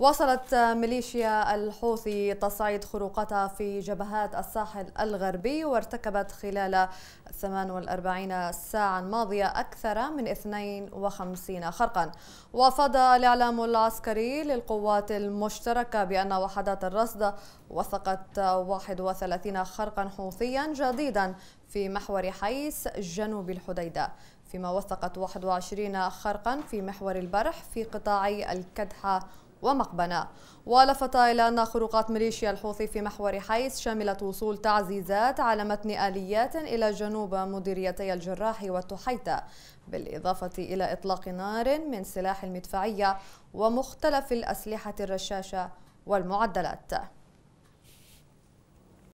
واصلت ميليشيا الحوثي تصعيد خروقتها في جبهات الساحل الغربي وارتكبت خلال 48 ساعة الماضية أكثر من 52 خرقا. وأفاد الإعلام العسكري للقوات المشتركة بأن وحدات الرصد وثقت 31 خرقا حوثيا جديدا في محور حيس جنوب الحديدة. فيما وثقت 21 خرقا في محور البرح في قطاعي الكدحة ومقبنة. ولفت إلى أن خروقات ميليشيا الحوثي في محور حيس شملت وصول تعزيزات على متن آليات إلى جنوب مديريتي الجراح والتحيتة بالإضافة إلى إطلاق نار من سلاح المدفعية ومختلف الأسلحة الرشاشة والمعدلات.